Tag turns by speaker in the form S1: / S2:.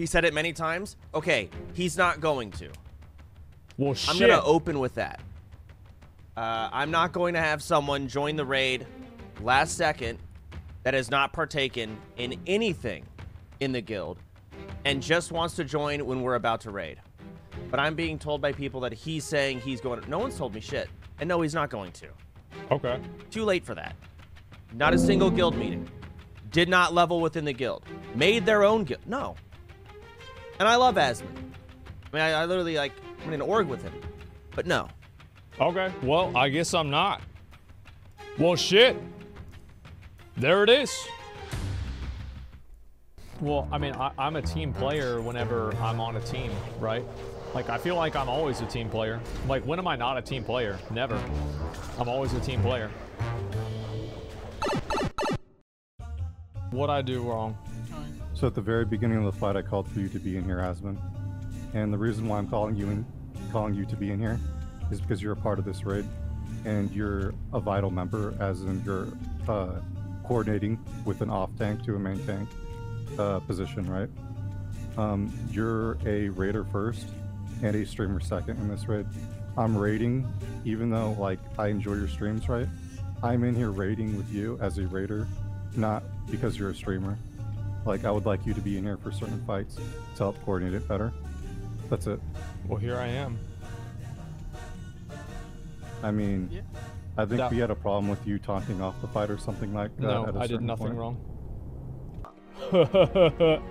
S1: He said it many times. Okay, he's not going to.
S2: Well, shit.
S1: I'm gonna open with that. Uh, I'm not going to have someone join the raid last second that has not partaken in anything in the guild and just wants to join when we're about to raid. But I'm being told by people that he's saying he's going. No one's told me shit, and no, he's not going to.
S2: Okay.
S1: Too late for that. Not a single guild meeting. Did not level within the guild. Made their own guild. No. And I love Asmon. I mean, I, I literally like I'm in an org with him, but no.
S2: Okay. Well, I guess I'm not. Well, shit. There it is. Well, I mean, I, I'm a team player whenever I'm on a team, right? Like, I feel like I'm always a team player. Like, when am I not a team player? Never. I'm always a team player. What I do wrong?
S3: So at the very beginning of the fight, I called for you to be in here, Asmon. And the reason why I'm calling you in, calling you to be in here, is because you're a part of this raid, and you're a vital member, as in you're uh, coordinating with an off tank to a main tank uh, position, right? Um, you're a raider first and a streamer second in this raid. I'm raiding, even though like I enjoy your streams, right? I'm in here raiding with you as a raider, not because you're a streamer. Like I would like you to be in here for certain fights to help coordinate it better. That's it.
S2: Well, here I am.
S3: I mean,
S4: Yeah.
S3: I think
S2: That-
S3: we had a problem with you taunting off the fight or something like that.
S2: No,
S3: at a
S2: I did nothing
S3: point.
S2: wrong.